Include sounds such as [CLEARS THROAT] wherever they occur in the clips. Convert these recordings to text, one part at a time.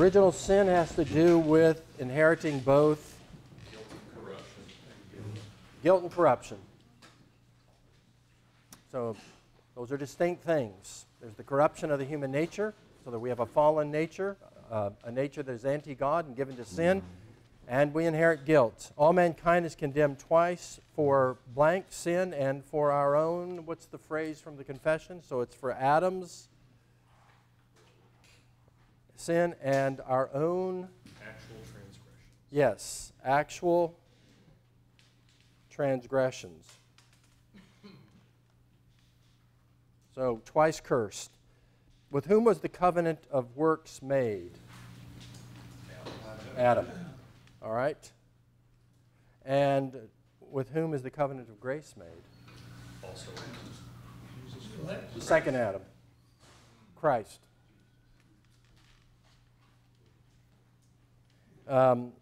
original sin has to do with inheriting both guilt and corruption. So those are distinct things. There's the corruption of the human nature, so that we have a fallen nature, uh, a nature that is anti God and given to sin, and we inherit guilt. All mankind is condemned twice for blank sin and for our own, what's the phrase from the confession? So it's for Adam's sin and our own. Actual transgression. Yes, actual transgressions. [LAUGHS] So, twice cursed. With whom was the covenant of works made? Adam. All right. And with whom is the covenant of grace made? Also, The second Adam. Christ. Um,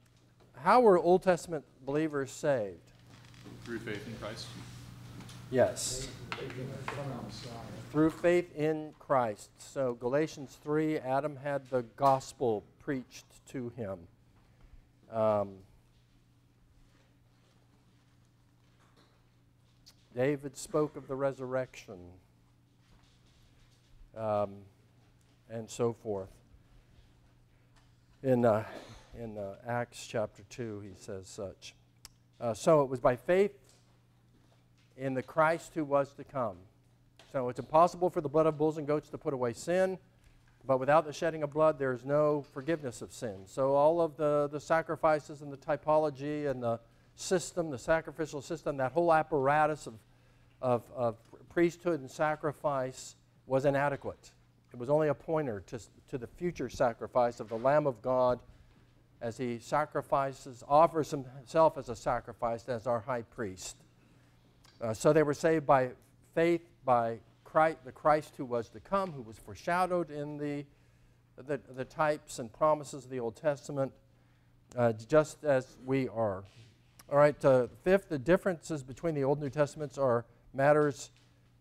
how were Old Testament believers saved? through faith in Christ. Yes. Through faith in Christ. So, Galatians 3, Adam had the gospel preached to him. Um, David spoke of the resurrection um, and so forth. In, uh, in uh, Acts chapter 2, he says such. Uh, so it was by faith in the Christ who was to come. So it's impossible for the blood of bulls and goats to put away sin, but without the shedding of blood, there is no forgiveness of sin. So all of the, the sacrifices and the typology and the system, the sacrificial system, that whole apparatus of, of, of priesthood and sacrifice was inadequate. It was only a pointer to, to the future sacrifice of the Lamb of God as he sacrifices, offers himself as a sacrifice as our high priest. Uh, so they were saved by faith by Christ, the Christ who was to come, who was foreshadowed in the, the, the types and promises of the Old Testament, uh, just as we are. All right, uh, fifth, the differences between the Old and New Testaments are matters,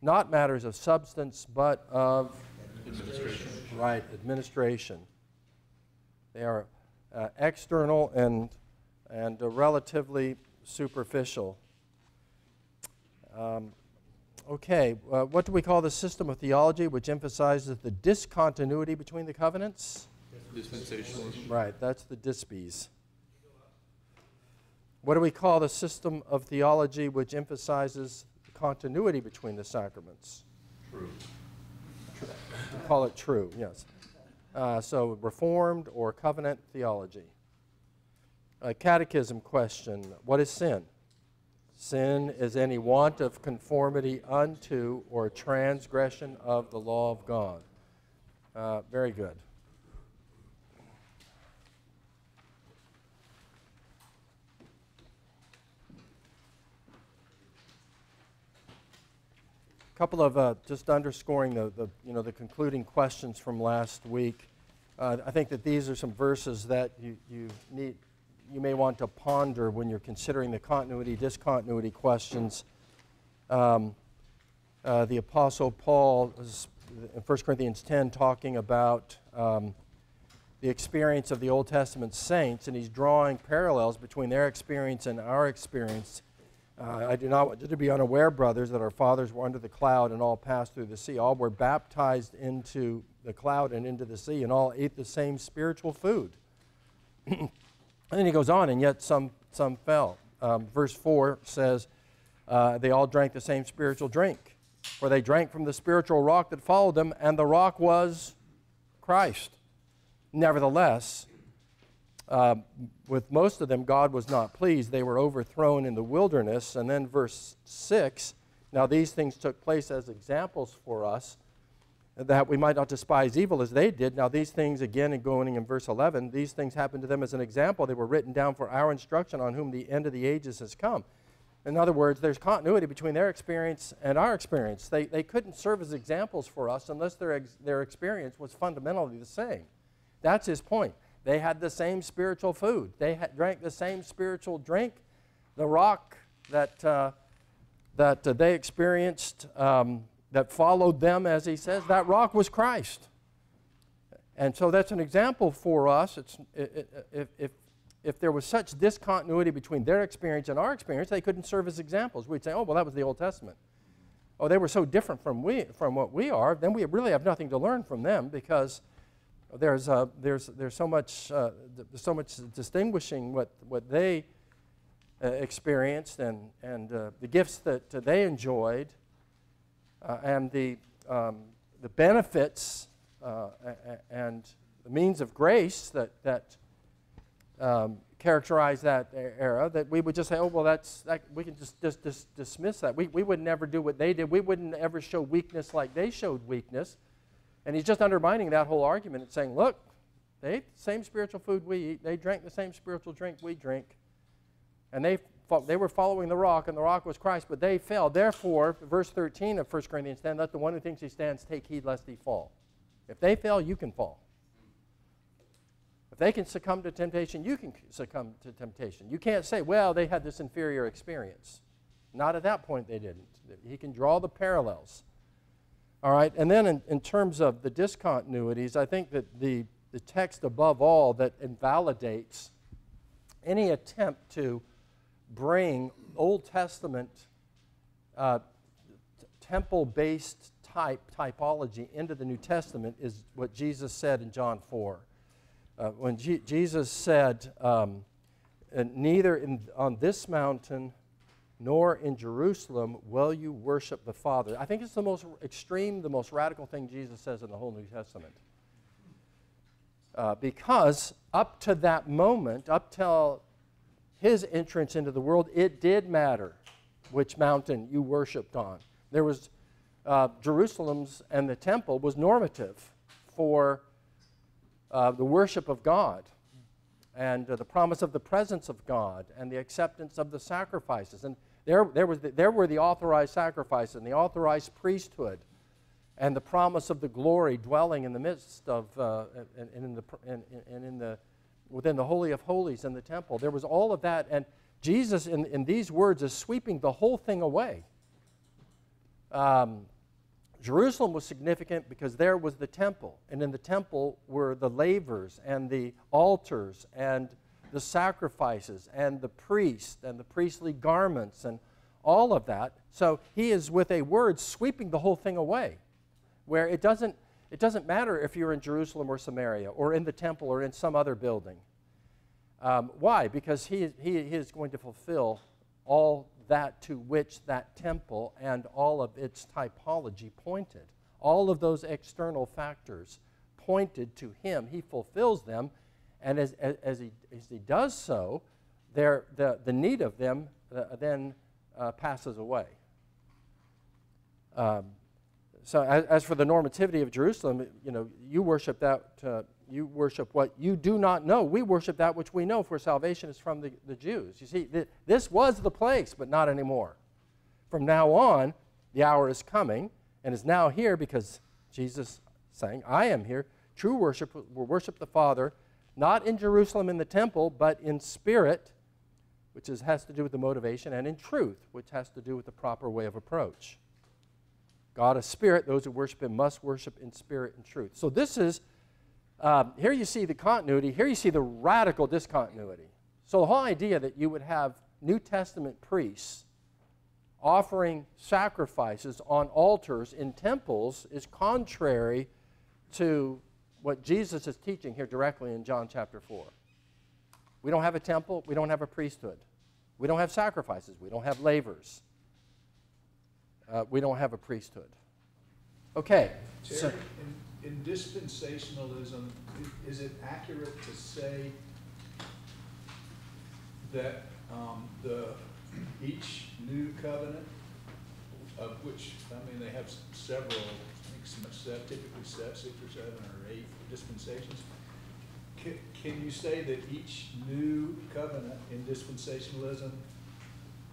not matters of substance, but of Administration. right administration. They are uh, external and, and uh, relatively superficial. Um, okay, uh, what do we call the system of theology which emphasizes the discontinuity between the covenants? Dispensationalism. Right, that's the dispies. What do we call the system of theology which emphasizes the continuity between the sacraments? True. We call it true, yes. Uh, so, Reformed or covenant theology. A catechism question What is sin? Sin is any want of conformity unto or transgression of the law of God. Uh, very good. Couple of uh, just underscoring the, the, you know, the concluding questions from last week. Uh, I think that these are some verses that you, you, need, you may want to ponder when you're considering the continuity, discontinuity questions. Um, uh, the Apostle Paul is in 1 Corinthians 10 talking about um, the experience of the Old Testament saints, and he's drawing parallels between their experience and our experience uh, I do not want you to be unaware, brothers, that our fathers were under the cloud and all passed through the sea. All were baptized into the cloud and into the sea, and all ate the same spiritual food. [CLEARS THROAT] and then he goes on, and yet some, some fell. Um, verse 4 says, uh, They all drank the same spiritual drink, for they drank from the spiritual rock that followed them, and the rock was Christ. Nevertheless, uh, with most of them, God was not pleased. They were overthrown in the wilderness. And then, verse 6 now these things took place as examples for us that we might not despise evil as they did. Now, these things, again, going in verse 11, these things happened to them as an example. They were written down for our instruction on whom the end of the ages has come. In other words, there's continuity between their experience and our experience. They, they couldn't serve as examples for us unless their, ex, their experience was fundamentally the same. That's his point. They had the same spiritual food. They had, drank the same spiritual drink. The rock that, uh, that uh, they experienced, um, that followed them, as he says, that rock was Christ. And so that's an example for us. It's, if, if, if there was such discontinuity between their experience and our experience, they couldn't serve as examples. We'd say, oh, well, that was the Old Testament. Oh, they were so different from, we, from what we are, then we really have nothing to learn from them because there's, uh, there's, there's so, much, uh, so much distinguishing what, what they uh, experienced and, and uh, the gifts that uh, they enjoyed uh, and the, um, the benefits and the means of grace that, that um, characterize that era that we would just say, oh, well, that's, that, we can just, just, just dismiss that. We, we would never do what they did. We wouldn't ever show weakness like they showed weakness. And he's just undermining that whole argument and saying, look, they ate the same spiritual food we eat. They drank the same spiritual drink we drink. And they, they were following the rock, and the rock was Christ, but they fell. Therefore, verse 13 of 1 Corinthians 10, let the one who thinks he stands take heed lest he fall. If they fail, you can fall. If they can succumb to temptation, you can succumb to temptation. You can't say, well, they had this inferior experience. Not at that point, they didn't. He can draw the parallels. All right, and then in, in terms of the discontinuities, I think that the, the text above all that invalidates any attempt to bring Old Testament uh, temple based type, typology into the New Testament is what Jesus said in John 4. Uh, when G- Jesus said, um, Neither in, on this mountain nor in Jerusalem will you worship the Father. I think it's the most extreme, the most radical thing Jesus says in the whole New Testament. Uh, because up to that moment, up till his entrance into the world, it did matter which mountain you worshiped on. There was uh, Jerusalem's and the temple was normative for uh, the worship of God and uh, the promise of the presence of God and the acceptance of the sacrifices. And there, there, was the, there were the authorized sacrifices and the authorized priesthood and the promise of the glory dwelling in the midst of, uh, and, and, in the, and, and in the, within the Holy of Holies in the temple. There was all of that. And Jesus, in, in these words, is sweeping the whole thing away. Um, Jerusalem was significant because there was the temple, and in the temple were the lavers and the altars and the sacrifices and the priest and the priestly garments and all of that. So he is, with a word, sweeping the whole thing away, where it doesn't, it doesn't matter if you're in Jerusalem or Samaria or in the temple or in some other building. Um, why? Because he, he, he is going to fulfill all that to which that temple and all of its typology pointed. All of those external factors pointed to him. He fulfills them and as, as, as, he, as he does so, the, the need of them uh, then uh, passes away. Um, so as, as, for the normativity of Jerusalem, you know, you worship that, uh, you worship what you do not know. We worship that which we know, for salvation is from the, the Jews. You see, th- this was the place, but not anymore. From now on, the hour is coming and is now here because Jesus saying, I am here. True worship will worship the Father not in Jerusalem in the temple, but in spirit, which is, has to do with the motivation, and in truth, which has to do with the proper way of approach. God is spirit. Those who worship him must worship in spirit and truth. So this is, um, here you see the continuity, here you see the radical discontinuity. So the whole idea that you would have New Testament priests offering sacrifices on altars in temples is contrary to what Jesus is teaching here directly in John chapter 4. We don't have a temple, we don't have a priesthood, we don't have sacrifices, we don't have lavers, uh, we don't have a priesthood. Okay. Terry, so, in, in dispensationalism, is it accurate to say that um, the each new covenant, of which I mean they have several typically six or seven or eight dispensations. Can, can you say that each new covenant in dispensationalism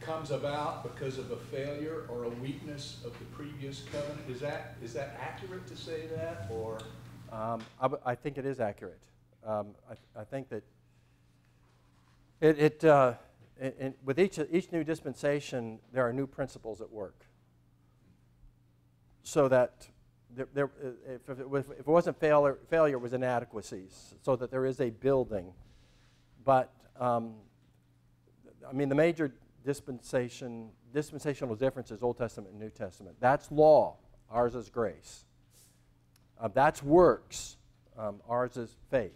comes about because of a failure or a weakness of the previous covenant? Is that, is that accurate to say that, or? Um, I, think it is accurate. Um, I, I, think that it, it uh, in, with each, each new dispensation, there are new principles at work. So that there, if, it was, if it wasn't failure, failure, was inadequacies, so that there is a building. But, um, I mean, the major dispensation, dispensational difference is Old Testament and New Testament. That's law. Ours is grace. Uh, that's works. Um, ours is faith.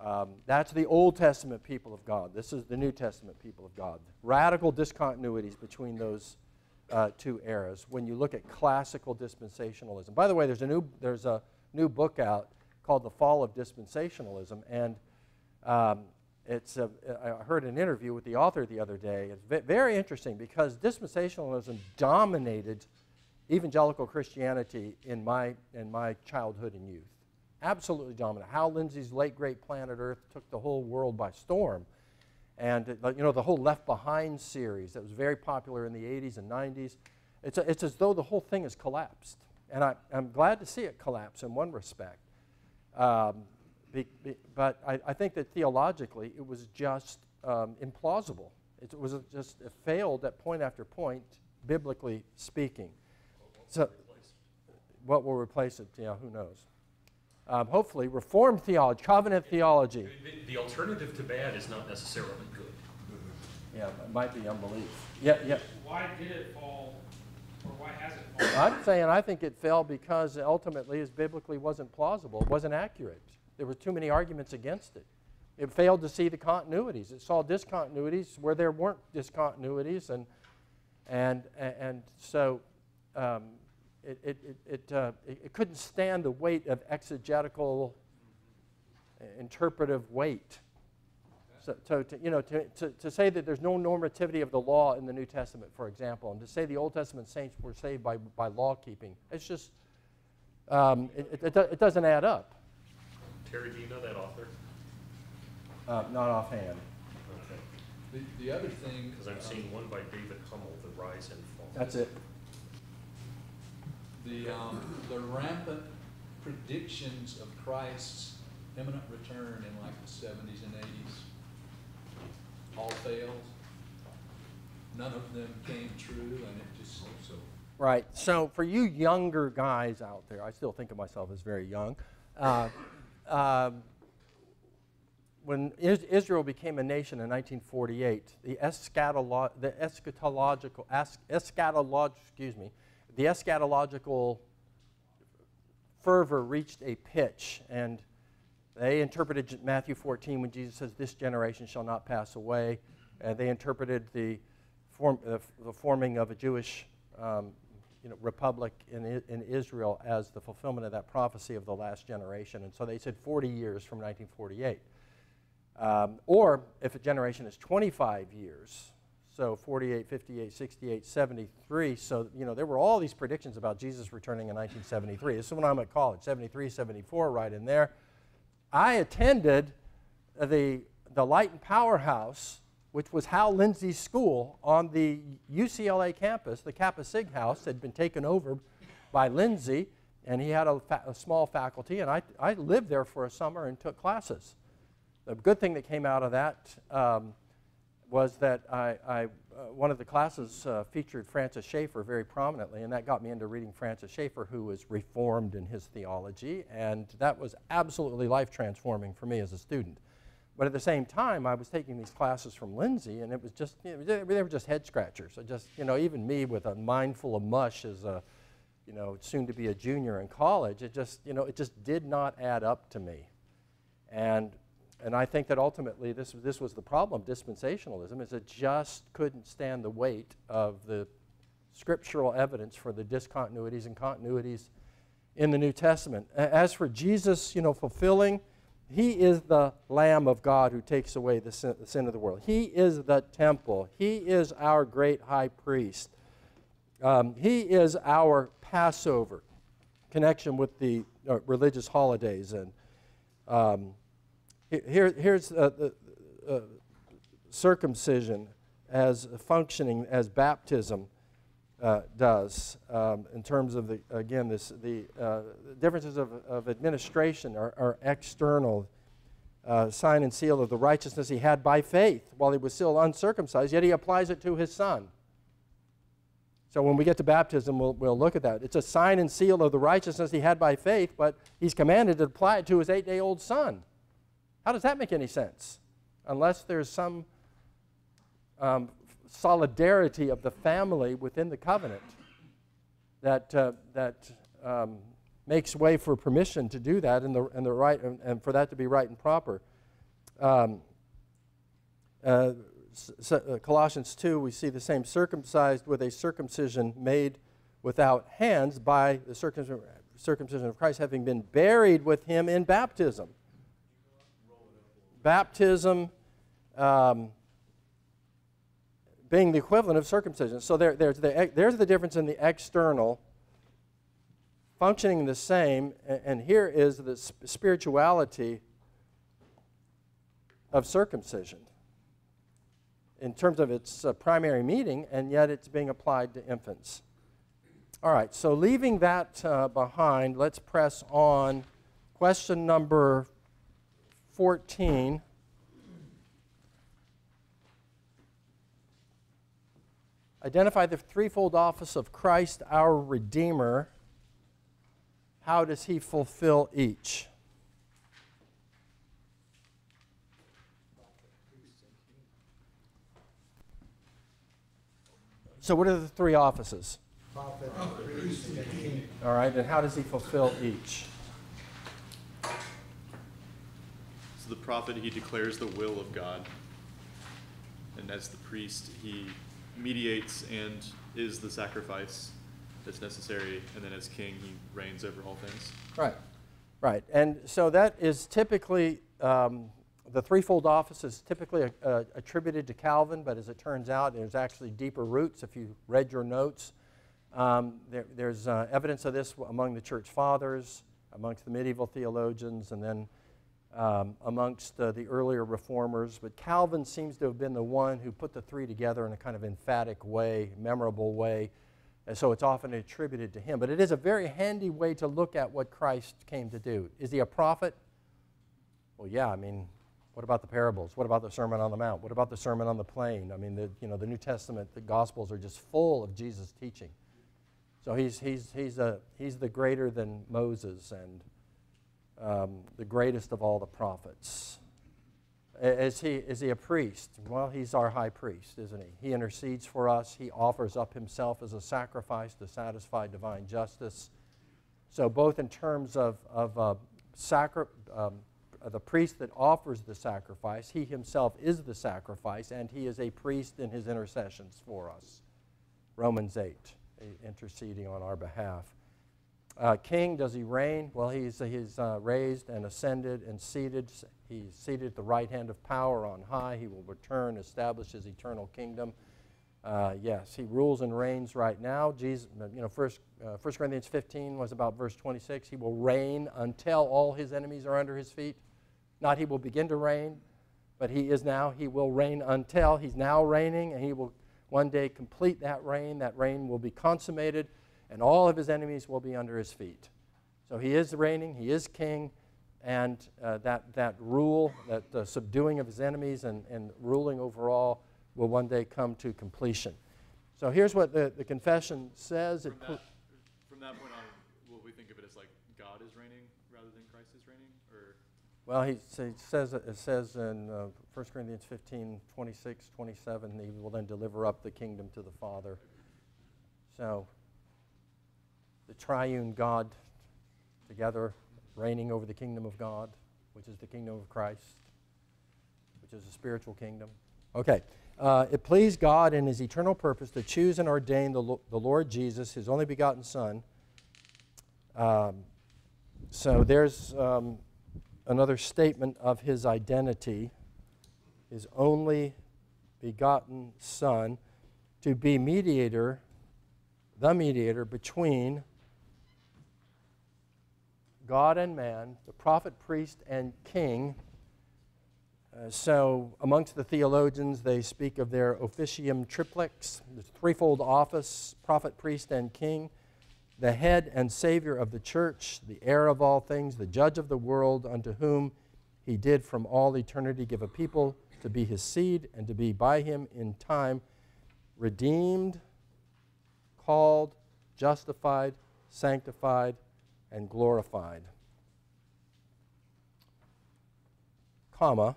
Um, that's the Old Testament people of God. This is the New Testament people of God. Radical discontinuities between those uh, two eras when you look at classical dispensationalism. By the way, there's a new, there's a new book out called The Fall of Dispensationalism, and um, it's a, I heard an interview with the author the other day. It's very interesting because dispensationalism dominated evangelical Christianity in my, in my childhood and youth. Absolutely dominant. Hal Lindsey's late great Planet Earth took the whole world by storm. And uh, you know the whole Left Behind series that was very popular in the 80s and 90s. It's, a, it's as though the whole thing has collapsed. And I, am glad to see it collapse in one respect. Um, be, be, but I, I, think that theologically it was just um, implausible. It was just it failed at point after point, biblically speaking. So, what will replace it? Yeah, who knows? Um, hopefully, Reformed theology, covenant theology. The, the, alternative to bad is not necessarily good. Yeah, it might be unbelief. Yeah, yeah. Why did it fall, or why has it fallen? I'm saying I think it fell because ultimately it biblically wasn't plausible, it wasn't accurate. There were too many arguments against it. It failed to see the continuities. It saw discontinuities where there weren't discontinuities, and and and so um, it, it, it, uh, it, couldn't stand the weight of exegetical, uh, interpretive weight. So, so to, you know, to, to, to, say that there's no normativity of the law in the New Testament, for example, and to say the Old Testament saints were saved by, by law keeping, it's just, um, it, it, it, doesn't add up. Terry, do you know that author? Uh, not offhand. Okay. The, the other thing. Because I'm um, seeing one by David Hummel, The Rise and Fall. That's it the, um, the rampant predictions of Christ's imminent return in like the seventies and eighties all failed. None of them came true, and it just so. Right. So for you younger guys out there, I still think of myself as very young. Uh, uh, [LAUGHS] when Israel became a nation in 1948, the, eschatolo- the eschatological, eschatolog- excuse me, the eschatological fervor reached a pitch, and they interpreted Matthew 14 when Jesus says, This generation shall not pass away. And they interpreted the, form, uh, the forming of a Jewish um, you know, republic in, in Israel as the fulfillment of that prophecy of the last generation. And so they said 40 years from 1948. Um, or if a generation is 25 years, so 48, 58, 68, 73. So, you know, there were all these predictions about Jesus returning in 1973. This is when I'm at college, 73, 74, right in there. I attended the, the Light and Powerhouse, which was Hal Lindsey's school on the UCLA campus. The Kappa Sig House had been taken over by Lindsey, and he had a, a small faculty, and I, I lived there for a summer and took classes. The good thing that came out of that um, was that I, I uh, one of the classes uh, featured Francis Schaeffer very prominently, and that got me into reading Francis Schaeffer, who was reformed in his theology, and that was absolutely life transforming for me as a student. But at the same time, I was taking these classes from Lindsey, and it was just, you know, they were just head scratchers. I just, you know, even me with a mind full of mush as a, you know, soon to be a junior in college, it just, you know, it just did not add up to me. And and I think that ultimately this, this was the problem of dispensationalism, is it just couldn't stand the weight of the scriptural evidence for the discontinuities and continuities in the New Testament. As for Jesus, you know, fulfilling, he is the Lamb of God who takes away the sin, the sin of the world. He is the temple. He is our great high priest. Um, he is our Passover connection with the uh, religious holidays and um, here, here's uh, the uh, circumcision as functioning as baptism uh, does um, in terms of the again this the uh, differences of, of administration are, are external uh, sign and seal of the righteousness he had by faith while he was still uncircumcised yet he applies it to his son So when we get to baptism, we'll, we'll look at that. It's a sign and seal of the righteousness he had by faith, but he's commanded to apply it to his eight day old son. How does that make any sense? Unless there's some um, solidarity of the family within the covenant that, uh, that um, makes way for permission to do that and, the, and, the right, and, and for that to be right and proper. Um, uh, uh, Colossians 2, we see the same circumcised with a circumcision made without hands by the circumcision of Christ, having been buried with him in baptism. Baptism um, being the equivalent of circumcision. So there, there's, the, there's the difference in the external functioning the same, and here is the spirituality of circumcision in terms of its uh, primary meaning, and yet it's being applied to infants. All right, so leaving that uh, behind, let's press on. Question number 14. Identify the threefold office of Christ, our Redeemer. How does he fulfill each? So, what are the three offices? prophet, priest, and king. All right, and how does he fulfill each? So the prophet, he declares the will of God. And as the priest, he mediates and is the sacrifice that's necessary. And then as king, he reigns over all things. Right, right. And so that is typically, um, the threefold office is typically uh, attributed to Calvin, but as it turns out, there's actually deeper roots. If you read your notes, um, there, there's uh, evidence of this among the church fathers, amongst the medieval theologians, and then um, amongst uh, the earlier reformers. But Calvin seems to have been the one who put the three together in a kind of emphatic way, memorable way. And so it's often attributed to him. But it is a very handy way to look at what Christ came to do. Is he a prophet? Well, yeah, I mean, what about the parables? What about the Sermon on the Mount? What about the Sermon on the Plain? I mean, the, you know, the New Testament, the Gospels are just full of Jesus' teaching. So he's, he's, he's, a, he's the greater than Moses and um, the greatest of all the prophets. Is he, is he a priest? Well, he's our high priest, isn't he? He intercedes for us. He offers up himself as a sacrifice to satisfy divine justice. So, both in terms of, of uh, sacri- um, the priest that offers the sacrifice, he himself is the sacrifice, and he is a priest in his intercessions for us. Romans 8, eh, interceding on our behalf. Uh, king, does he reign? Well, he's, he's uh, raised and ascended and seated. He's seated at the right hand of power on high. He will return, establish his eternal kingdom. Uh, yes, he rules and reigns right now. Jesus, you know, first, uh, 1 Corinthians 15 was about verse 26. He will reign until all his enemies are under his feet. Not he will begin to reign, but he is now. He will reign until he's now reigning, and he will one day complete that reign. That reign will be consummated, and all of his enemies will be under his feet. So he is reigning, he is king, and uh, that, that rule, that uh, subduing of his enemies and, and ruling over all will one day come to completion. So here's what the, the confession says. From put- that, from that point on, will we think of it as like God is reigning rather than Christ is reigning? Or Well, he says, it says in uh, 1 Corinthians 15, 26, 27, he will then deliver up the kingdom to the Father. So, the triune God together reigning over the kingdom of God, which is the kingdom of Christ, which is a spiritual kingdom. Okay. Uh, it pleased God in his eternal purpose to choose and ordain the, the Lord Jesus, his only begotten Son. Um, so there's um, another statement of his identity, his only begotten Son, to be mediator, the mediator between God and man, the prophet, priest, and king. Uh, so, amongst the theologians, they speak of their officium triplex, the threefold office prophet, priest, and king the head and Savior of the church, the heir of all things, the judge of the world, unto whom he did from all eternity give a people to be his seed and to be by him in time redeemed, called, justified, sanctified, and glorified. Comma,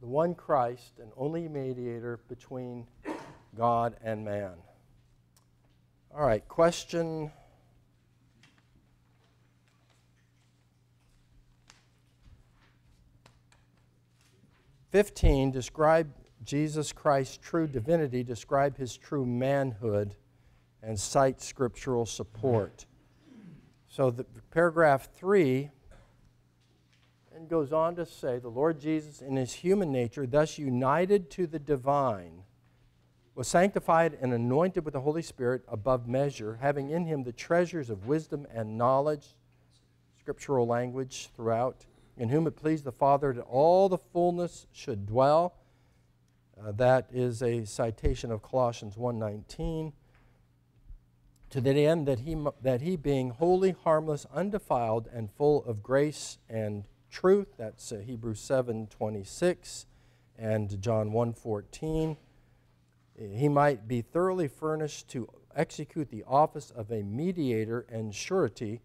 the one Christ and only mediator between God and man. All right, question 15 describe Jesus Christ's true divinity, describe his true manhood, and cite scriptural support. So the paragraph 3 and goes on to say the Lord Jesus in his human nature thus united to the divine was sanctified and anointed with the Holy Spirit above measure, having in him the treasures of wisdom and knowledge, scriptural language throughout in whom it pleased the Father that all the fullness should dwell. Uh, that is a citation of Colossians 1:19. To the end that he, that he being holy, harmless, undefiled, and full of grace and truth, that's uh, Hebrews 7:26 and John 1:14, he might be thoroughly furnished to execute the office of a mediator and surety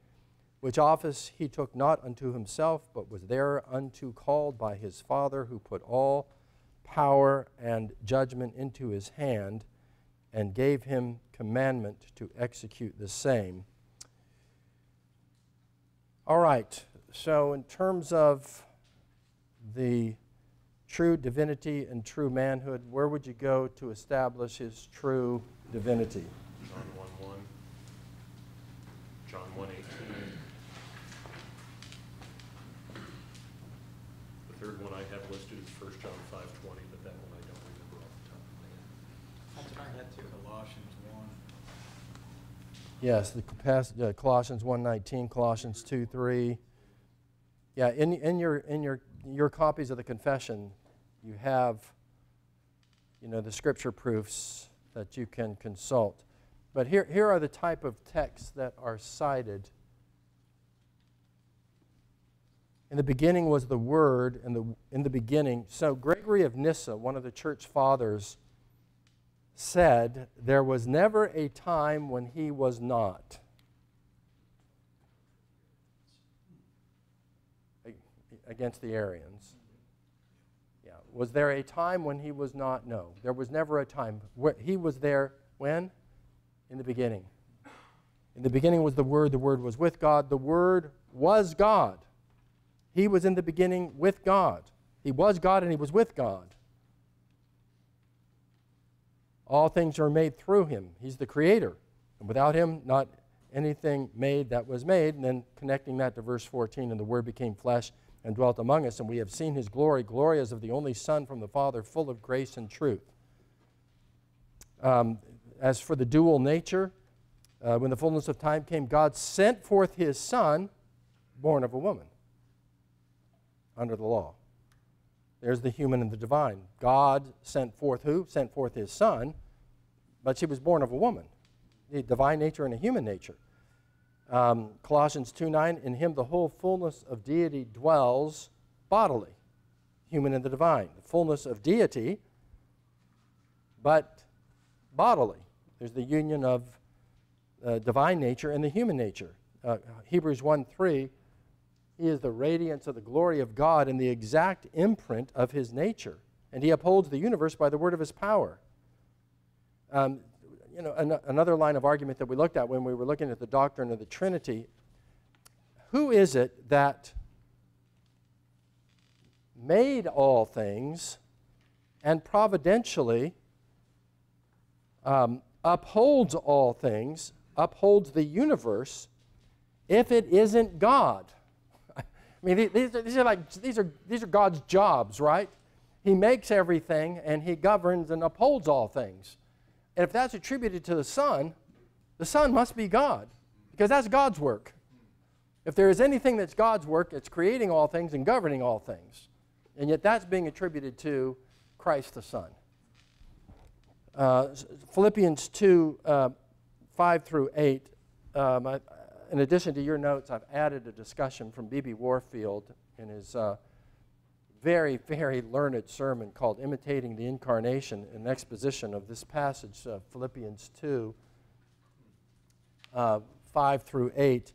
which office he took not unto himself, but was thereunto called by his Father, who put all power and judgment into his hand, and gave him commandment to execute the same. All right, so in terms of the true divinity and true manhood, where would you go to establish his true divinity? John 1 1. John 1 18. The third one I have listed is 1 John 5 20, but that one I don't remember off the top of my head. That's what I had too. Colossians one. Yes, the uh, Colossians 1:19, Colossians 2:3. Yeah, in, in, your, in your, your copies of the confession, you have, you know, the scripture proofs that you can consult. But here, here are the type of texts that are cited. In the beginning was the Word, and the, in the beginning. So Gregory of Nyssa, one of the church fathers, said, There was never a time when he was not. Against the Arians. Yeah. Was there a time when he was not? No. There was never a time. He was there when? In the beginning. In the beginning was the Word, the Word was with God, the Word was God. He was in the beginning with God. He was God and he was with God. All things are made through him. He's the creator. And without him, not anything made that was made. And then connecting that to verse 14, and the Word became flesh and dwelt among us, and we have seen his glory, glory as of the only Son from the Father, full of grace and truth. Um, as for the dual nature, uh, when the fullness of time came, God sent forth his Son, born of a woman, under the law. There's the human and the divine. God sent forth who? Sent forth his Son, but she was born of a woman. The divine nature and a human nature. Um, Colossians 2 9, in him the whole fullness of deity dwells bodily, human and the divine. The fullness of deity, but bodily. There's the union of uh, divine nature and the human nature. Uh, Hebrews 1 3, he is the radiance of the glory of God and the exact imprint of his nature. And he upholds the universe by the word of his power. Um, you know, an- another line of argument that we looked at when we were looking at the doctrine of the Trinity who is it that made all things and providentially um, upholds all things, upholds the universe, if it isn't God? [LAUGHS] I mean, these are, these are like these are these are God's jobs, right? He makes everything and he governs and upholds all things. And if that's attributed to the Son, the Son must be God, because that's God's work. If there is anything that's God's work, it's creating all things and governing all things. And yet that's being attributed to Christ the Son. Uh, Philippians 2 uh, 5 through 8. Um, I, in addition to your notes, I've added a discussion from B.B. Warfield in his uh, very, very learned sermon called Imitating the Incarnation, an exposition of this passage, uh, Philippians 2, uh, 5 through 8,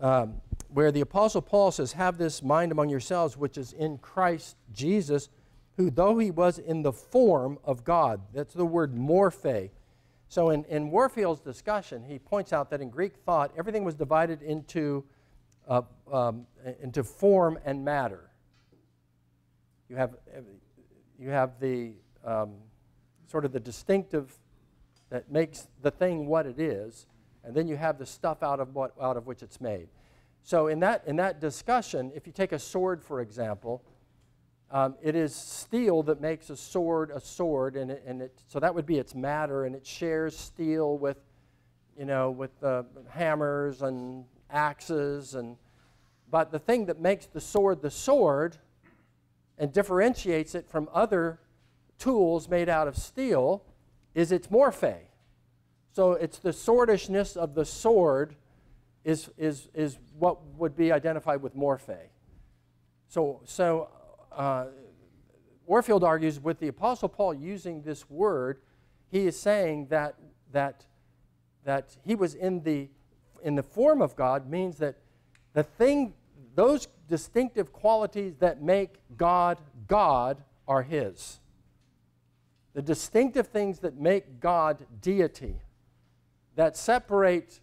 um, where the Apostle Paul says, Have this mind among yourselves, which is in Christ Jesus, who, though he was in the form of God, that's the word morphe. So in, in Warfield's discussion, he points out that in Greek thought, everything was divided into, uh, um, into form and matter. You have, you have the um, sort of the distinctive that makes the thing what it is, and then you have the stuff out of, what, out of which it's made. So in that, in that discussion, if you take a sword, for example, um, it is steel that makes a sword a sword, and, it, and it, so that would be its matter, and it shares steel with, you know, with uh, hammers and axes, and but the thing that makes the sword the sword and differentiates it from other tools made out of steel is its morphe. So it's the swordishness of the sword is, is, is what would be identified with morphe. So, so uh, Warfield argues with the Apostle Paul using this word, he is saying that, that, that he was in the, in the form of God means that the thing, those distinctive qualities that make God God are his. The distinctive things that make God deity, that separate,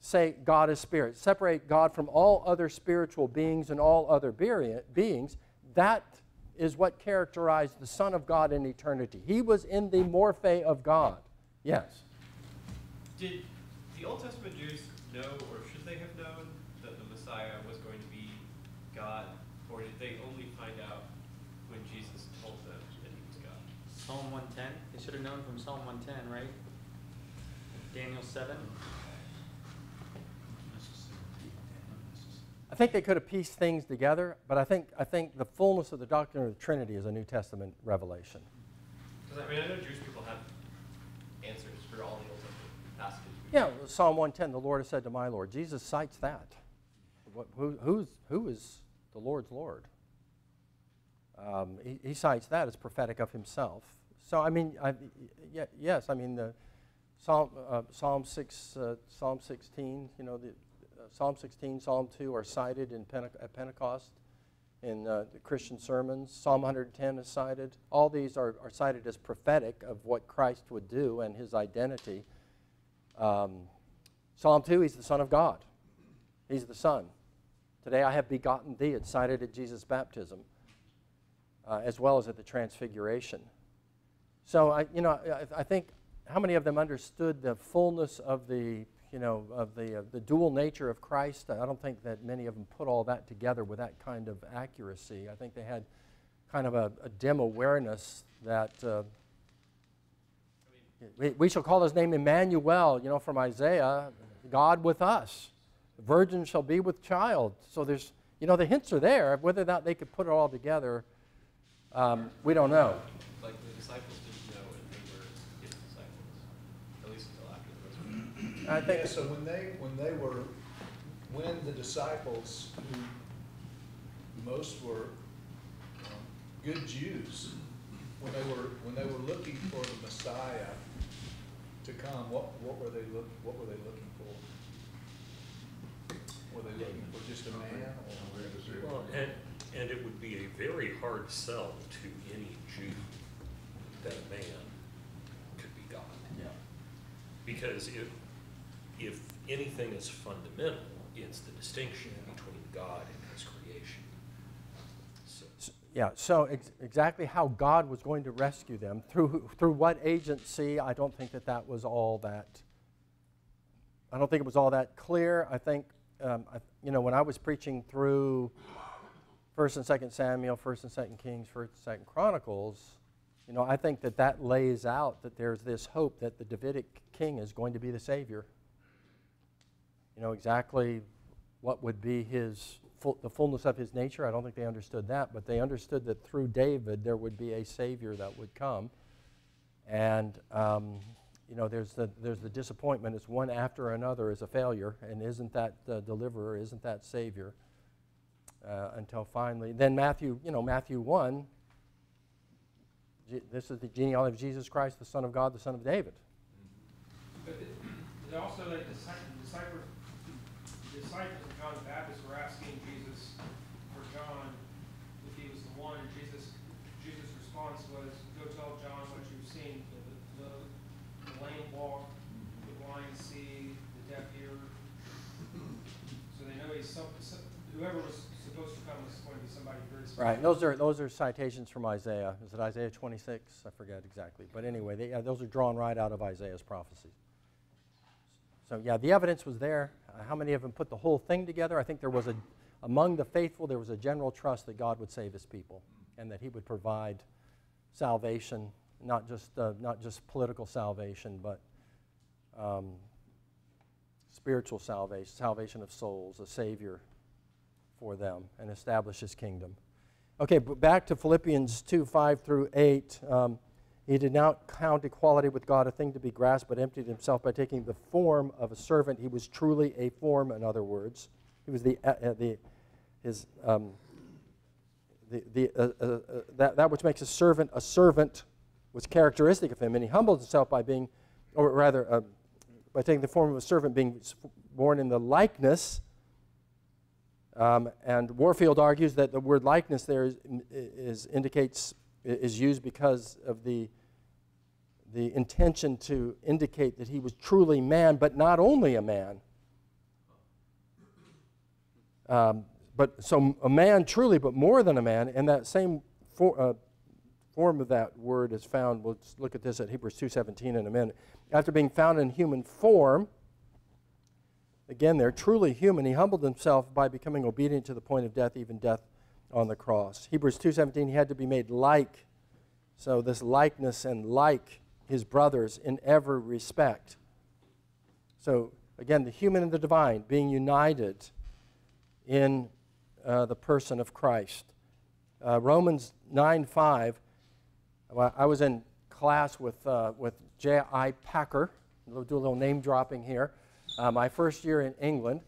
say, God as spirit, separate God from all other spiritual beings and all other beings, that is what characterized the Son of God in eternity. He was in the morphe of God. Yes. Did the Old Testament Jews know, or should they have known, that the Messiah was going to be God, or did they only find out when Jesus told them that he was God? Psalm 110. They should have known from Psalm 110, right? Daniel 7. I think they could have pieced things together, but I think, I think the fullness of the doctrine of the Trinity is a New Testament revelation. Because I mean, I know Jewish people have answers for all the Old Testament passages. Yeah, Psalm 110, the Lord has said to my Lord. Jesus cites that. What, who, who's, who is the Lord's Lord? Um, he, he, cites that as prophetic of himself. So, I mean, I, yes, I mean, the Psalm, uh, Psalm, 6, uh, Psalm 16, you know, the, Psalm 16, Psalm 2 are cited in Pente- at Pentecost in uh, the Christian sermons. Psalm 110 is cited. All these are, are cited as prophetic of what Christ would do and his identity. Um, Psalm 2, he's the Son of God. He's the Son. Today I have begotten thee. It's cited at Jesus' baptism, uh, as well as at the Transfiguration. So, I, you know, I, I think how many of them understood the fullness of the you know, of the, uh, the dual nature of Christ. I don't think that many of them put all that together with that kind of accuracy. I think they had kind of a, a dim awareness that uh, we, we shall call his name Emmanuel, you know, from Isaiah, God with us. The virgin shall be with child. So there's, you know, the hints are there. Whether or not they could put it all together, um, we don't know. Like the disciples didn't know if they were his disciples, at least until after the resurrection. I think Yeah, so when they, when they were, when the disciples, who most were um, good Jews, when they were, when they were looking for the Messiah to come, what, what were they look, what were they looking for? Were they looking for just a man or? Well, and, and it would be a very hard sell to any Jew that a man could be God. Yeah. Because if, if anything is fundamental, it's the distinction between God and his creation. So, Yeah, so ex- exactly how God was going to rescue them, through, through what agency, I don't think that that was all that, I don't think it was all that clear. I think, um, I, you know, when I was preaching through 1st and 2nd Samuel, 1st and 2nd Kings, 1st and 2nd Chronicles, you know, I think that that lays out that there's this hope that the Davidic king is going to be the Savior. You know, exactly what would be his full, the fullness of his nature. I don't think they understood that, but they understood that through David there would be a Savior that would come. And, um, you know, there's the, there's the disappointment. It's one after another is a failure. And isn't that uh, deliverer, isn't that Savior? uh, until finally, then Matthew, you know, Matthew 1, this is the genealogy of Jesus Christ, the Son of God, the Son of David. But it, it also that the disciples of John the Baptist were asking Jesus for John if he was the one, and Jesus, Jesus' response was, "Go tell John what you've seen: the, the, the lame walk, the blind see, the deaf hear." So they know he's some, some, whoever was supposed to come was going to be somebody very. Right. Those are those are citations from Isaiah. Is it Isaiah 26? I forget exactly. But anyway, they, yeah, those are drawn right out of Isaiah's prophecies. So yeah, the evidence was there. Uh, how many of them put the whole thing together? I think there was a among the faithful there was a general trust that God would save His people and that He would provide salvation, not just uh, not just political salvation, but um, spiritual salvation, salvation of souls, a Savior for them, and establish His kingdom. Okay, but back to Philippians 2 5 through 8. Um, he did not count equality with God a thing to be grasped, but emptied himself by taking the form of a servant. He was truly a form, in other words. He was the, uh, uh, the his, um, the, the, uh, uh, uh, that, that which makes a servant a servant was characteristic of him, and he humbled himself by being, or rather, uh, by taking the form of a servant, being born in the likeness um, and Warfield argues that the word likeness there is, is indicates is used because of the the intention to indicate that he was truly man, but not only a man. Um, but so a man truly, but more than a man, and that same for, uh, form of that word is found. We'll look at this at Hebrews 2:17 in a minute. After being found in human form, again, they're truly human. He humbled himself by becoming obedient to the point of death, even death on the cross. Hebrews 2:17, he had to be made like. So this likeness and like his brothers in every respect. So again, the human and the divine being united in uh, the person of Christ. Uh, Romans 9:5. Well, I was in class with uh, with J.I. Packer. We'll do a little name dropping here uh, my first year in England,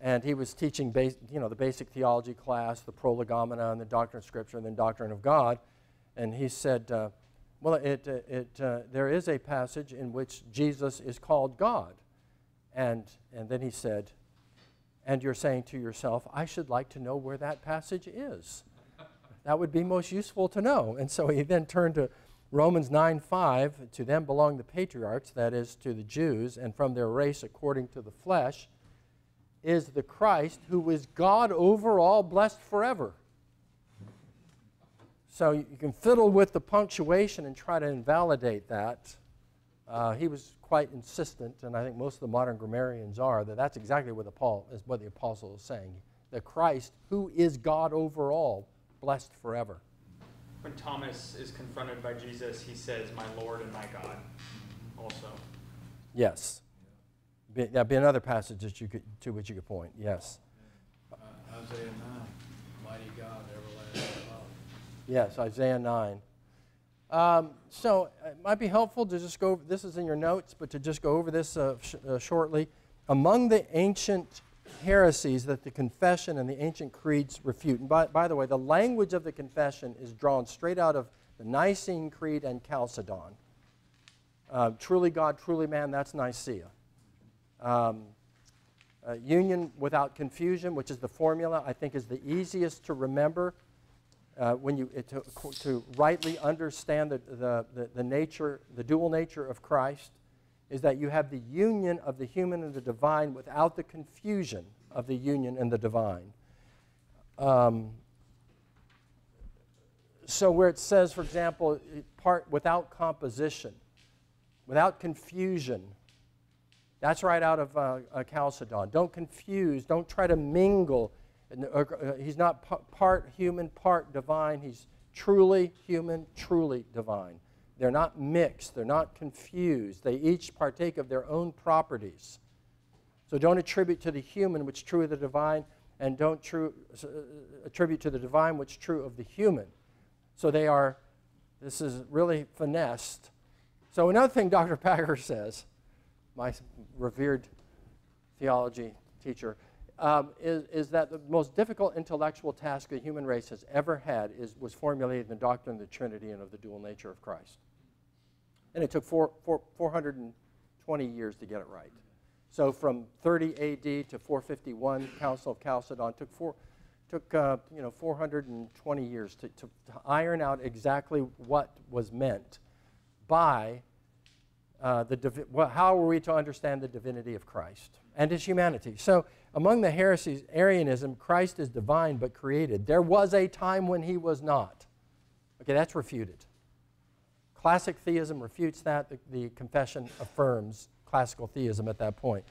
and he was teaching, you know, the basic theology class, the prolegomena, and the doctrine of Scripture, and then doctrine of God. And he said, uh, "Well, it, uh, it, uh, there is a passage in which Jesus is called God," and and then he said, "And you're saying to yourself, I should like to know where that passage is. That would be most useful to know." And so he then turned to Romans 9 5, to them belong the patriarchs, that is, to the Jews, and from their race according to the flesh, is the Christ who is God over all, blessed forever. So you can fiddle with the punctuation and try to invalidate that. Uh, he was quite insistent, and I think most of the modern grammarians are, that that's exactly what the, Paul, is what the apostle is saying. The Christ who is God over all, blessed forever. When Thomas is confronted by Jesus, he says, My Lord and my God, also. Yes. Be, that'd be another passage that you could, to which you could point. Yes. Uh, Isaiah nine, mighty God, everlasting love. Yes, Isaiah 9. Um, so it might be helpful to just go over, this is in your notes, but to just go over this uh, sh- uh, shortly. Among the ancient heresies that the confession and the ancient creeds refute, and by, by the way, the language of the confession is drawn straight out of the Nicene Creed and Chalcedon. Uh, truly God, truly man, that's Nicaea. Um, uh, union without confusion, which is the formula, I think is the easiest to remember uh, when you, to, to rightly understand the, the, the, the nature, the dual nature of Christ, is that you have the union of the human and the divine without the confusion of the union and the divine. Um, so where it says, for example, part without composition, without confusion, that's right out of uh, uh, Chalcedon. Don't confuse, don't try to mingle. Uh, uh, he's not part human, part divine. He's truly human, truly divine. They're not mixed, they're not confused. They each partake of their own properties. So don't attribute to the human what's true of the divine, and don't true, uh, attribute to the divine what's true of the human. So they are, this is really finessed. So another thing [LAUGHS] Dr. Packer says, my revered theology teacher, um, is, is that the most difficult intellectual task the human race has ever had is, was formulating the doctrine of the Trinity and of the dual nature of Christ. And it took four, four, 420 years to get it right. So from 30 AD to 451, Council of Chalcedon took four, took uh, you know 420 years to, to, to iron out exactly what was meant by uh, the well, how are we to understand the divinity of Christ and his humanity? So, among the heresies, Arianism, Christ is divine but created. There was a time when he was not. Okay, that's refuted. Classic theism refutes that. The, the confession affirms classical theism at that point.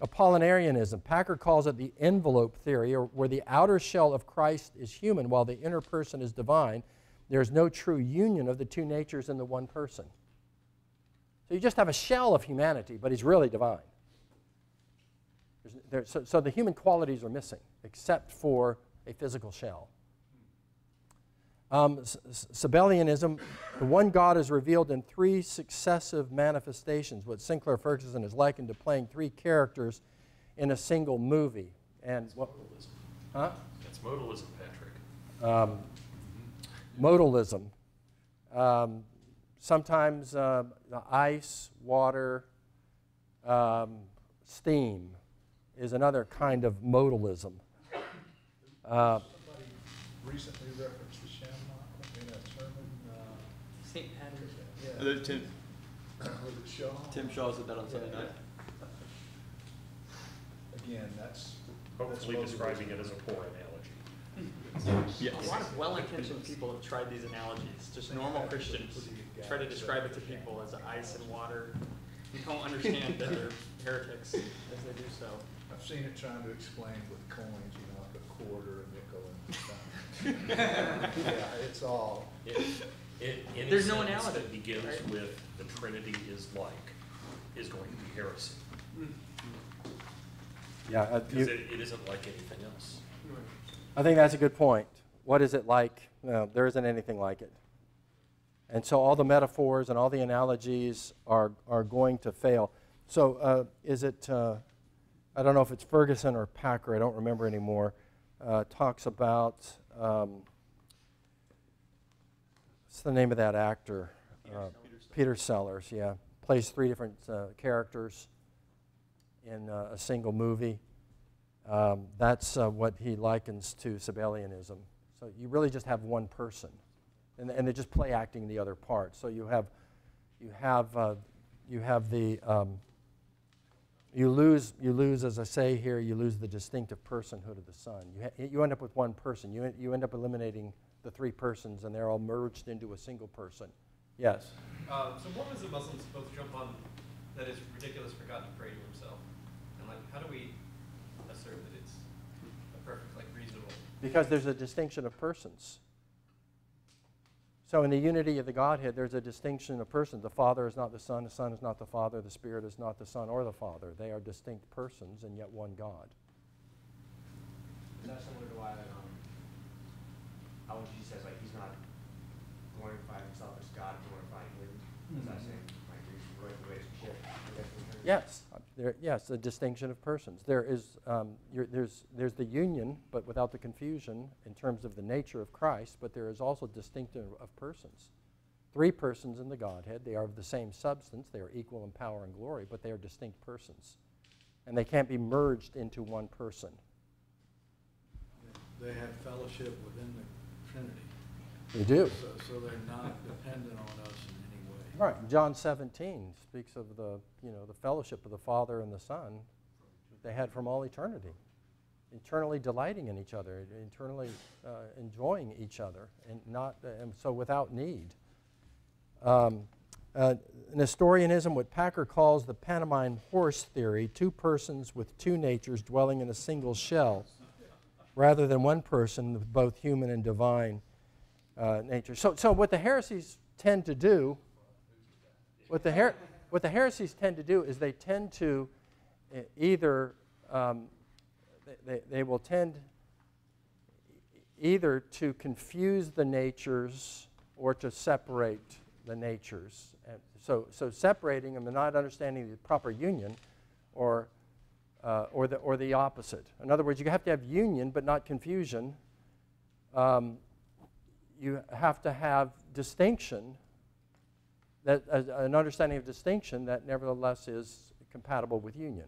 Apollinarianism, Packer calls it the envelope theory, or where the outer shell of Christ is human while the inner person is divine. There is no true union of the two natures in the one person. So you just have a shell of humanity, but he's really divine. There's- so, so the human qualities are missing, except for a physical shell. Um, Sabellianism, the one God is revealed in three successive manifestations, what Sinclair Ferguson is likened to playing three characters in a single movie. And what, Modalism. huh? That's modalism, Patrick. um, modalism. Um, sometimes uh, the ice, water, um, steam is another kind of modalism. Uh, recently referenced the Shamrock in a sermon, uh, St. Patrick. yeah, Uh, Tim, was it Shaw? Tim Shaw said that on Sunday Yeah. night. Again, that's. Hopefully that's describing it as a poor analogy. A lot of well-intentioned people have tried these analogies. Just normal Christians try to describe it to people as ice and water. You don't understand that they're [LAUGHS] heretics as they do so. I've seen it trying to explain with coins, you know, like a quarter, a nickel, and a dime. [LAUGHS] Yeah, it's all, It, it, any There's no sentence analogy, that begins right? with the Trinity is like, is going to be heresy. yeah, uh, Because you- it, it isn't like anything else. I think that's a good point. What is it like? No, there isn't anything like it. And so all the metaphors and all the analogies are, are going to fail. So uh, is it, uh, I don't know if it's Ferguson or Packer, I don't remember anymore, uh, talks about, um, what's the name of that actor? Uh, Peter Sellers, yeah. Plays three different uh, characters in uh, a single movie. Um, that's uh, what he likens to Sabellianism. So you really just have one person, and, and they're just play acting the other part. So you have, you have, uh, you have the, um, you lose, you lose, as I say here, you lose the distinctive personhood of the Son. You, ha- you end up with one person. You, you end up eliminating the three persons, and they're all merged into a single person. Yes. Um, so what was the Muslims supposed to jump on that is ridiculous for God to pray to himself? And like, how do we assert that it's a perfect, like reasonable? Because there's a distinction of persons. So in the unity of the Godhead, there's a distinction of persons. The Father is not the Son, the Son is not the Father, the Spirit is not the Son or the Father. They are distinct persons and yet one God. Is that similar to why, um, how when Jesus says like he's not glorifying himself as God, glorifying him? Is that saying like the relationship? I guess, in terms of- Yes, there, yes, a distinction of persons. There is, um, you're, there's, there's the union, but without the confusion in terms of the nature of Christ, but there is also distinction of persons. Three persons in the Godhead. They are of the same substance. They are equal in power and glory, but they are distinct persons. And they can't be merged into one person. They have fellowship within the Trinity, They do. so, so they're not dependent on us in any way. Right. John 17 speaks of the, you know, the fellowship of the Father and the Son that they had from all eternity, eternally delighting in each other, eternally uh, enjoying each other, and not, uh, and so without need. Um, uh, Nestorianism, what Packer calls the Pantomime horse theory, two persons with two natures dwelling in a single shell, rather than one person with both human and divine uh, nature. So, so what the heresies tend to do what the, her- what the heresies tend to do is they tend to uh, either, um, they, they, they will tend either to confuse the natures or to separate the natures. And so, so separating them and not understanding the proper union or uh, or, the, or the opposite. In other words, you have to have union but not confusion. Um, you have to have distinction, that, uh, an understanding of distinction that nevertheless is compatible with union.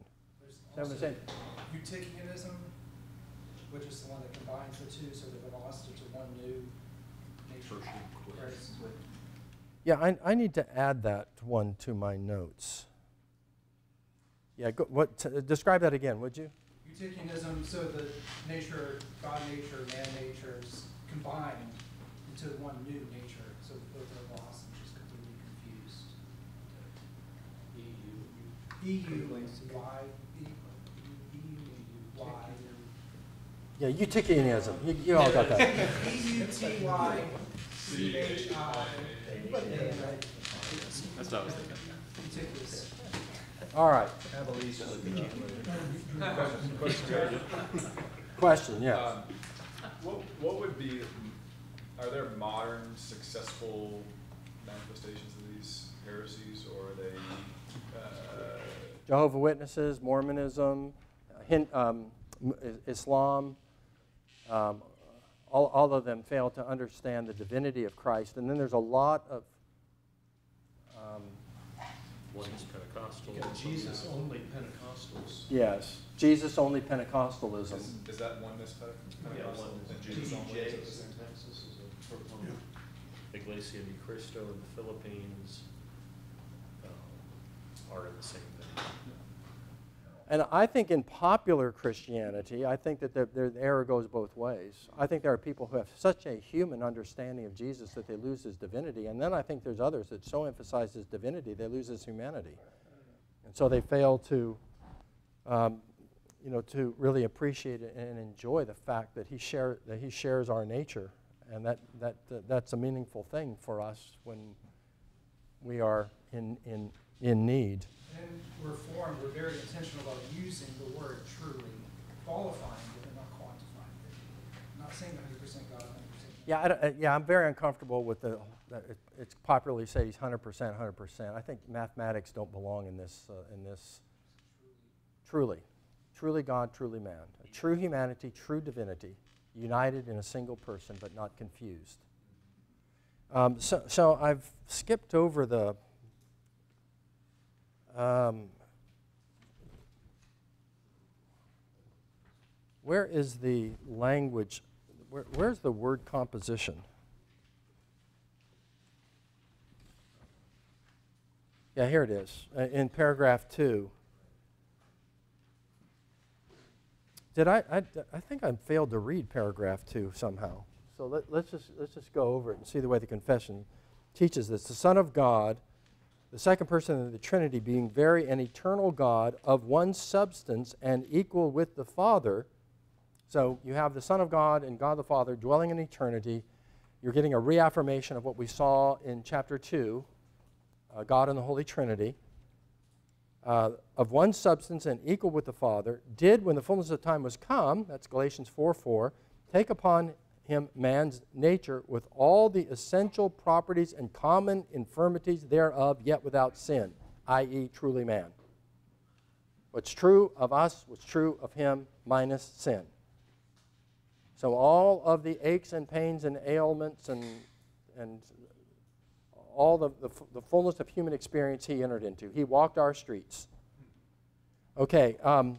There's Is that what I'm also? Eutychianism, which is the one that combines the two so that it all into one new nature. Yeah, I, I need to add that one to my notes. Yeah, go, what, t- describe that again, would you? Eutychianism, so the nature, God nature, man nature is combined into one new nature, so both are lost and just completely confused. E U Y, E U Y. Yeah, Eutychianism. You, you all got that. E U T Y C H I. That's what I was thinking. Eutychius. All right. Question, yes. Um, What, what would be, are there modern successful manifestations of these heresies, or are they, Jehovah Witnesses, Mormonism, uh, Hin, um, Islam, um, all, all of them fail to understand the divinity of Christ. And then there's a lot of um, One is Pentecostal. Jesus only Pentecostals. yes, Jesus only Pentecostalism. is, is that oneness Pentecostal? And Jesus only, is it the same thing? Iglesia Ni Cristo in the Philippines um, are in the same thing. And I think in popular Christianity, I think that the, the error goes both ways. I think there are people who have such a human understanding of Jesus that they lose his divinity. And then I think there's others that so emphasize his divinity, they lose his humanity. And so they fail to, um, you know, to really appreciate and enjoy the fact that he, share, that he shares our nature. And that, that, uh, that's a meaningful thing for us when we are in, in, in need. And Reformed, we're very intentional about using the word truly, qualifying it and not quantifying it. I'm not saying hundred percent God, hundred percent. Yeah, I uh, yeah, I'm very uncomfortable with the, it- it's popularly said he's 100%, 100%. I think mathematics don't belong in this, uh, in this, truly. Truly God, truly man. A true humanity, true divinity, united in a single person but not confused. Um, so, so I've skipped over the, um, where is the language, where, where's the word composition? Yeah, here it is, uh, in paragraph two. Did I, I, I think I failed to read paragraph two somehow. So let, let's, just, let's just go over it and see the way the confession teaches this. The Son of God, the second person of the Trinity, being very and eternal God of one substance and equal with the Father. So you have the Son of God and God the Father dwelling in eternity. You're getting a reaffirmation of what we saw in chapter 2 uh, God and the Holy Trinity, uh, of one substance and equal with the Father, did, when the fullness of time was come, that's Galatians 4 4, take upon him man's nature with all the essential properties and common infirmities thereof, yet without sin, i.e., truly man. What's true of us was true of him, minus sin. So all of the aches and pains and ailments and, and all the, the, the fullness of human experience he entered into. He walked our streets. Okay, um,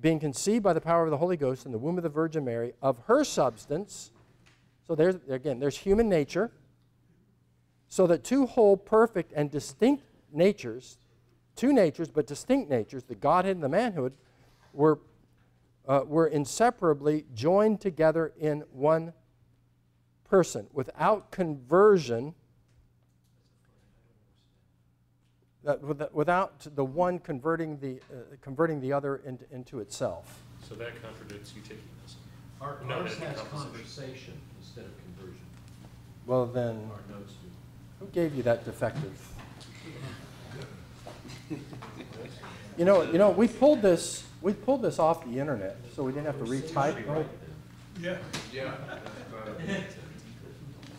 being conceived by the power of the Holy Ghost in the womb of the Virgin Mary, of her substance. So there's, again, there's human nature. So that two whole, perfect, and distinct natures, two natures, but distinct natures, the Godhead and the manhood, were, uh, were inseparably joined together in one person without conversion that with- without the one converting the, uh, converting the other into, into itself. So that contradicts Eutychianism. Our- No, Ours that'd be has conversation instead of conversion. Well, then, Our notes do. who gave you that defective? You know, you know, we pulled this, we pulled this off the internet, so we didn't have to retype the. Yeah. [LAUGHS] Yeah.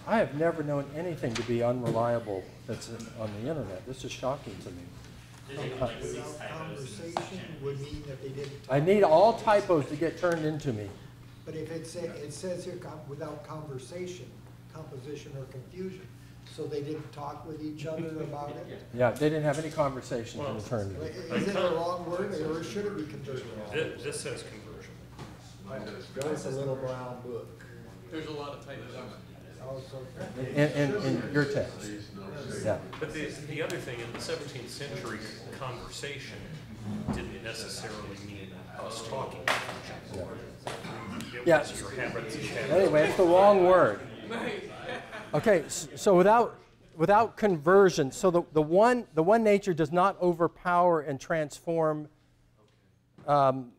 I have never known anything to be unreliable that's in- on the internet. This is shocking to me. Without conversation would mean that they didn't. I need all typos to get turned into me. But if it says, it says here, com- without conversation, composition or confusion, so they didn't talk with each other [LAUGHS] about it? Yeah, they didn't have any conversations in Well- eternity. Is it a wrong word, or should it be conversion? This, this says conversion. It's a little brown book. There's a lot of typos. In, in, in your text, yeah. But the, the other thing, in the seventeenth century, conversation didn't necessarily mean us talking. It Yeah. was your habits and habits. Anyway, it's the wrong word. [LAUGHS] Okay, so without, without conversion, so the, the one, the one nature does not overpower and transform um,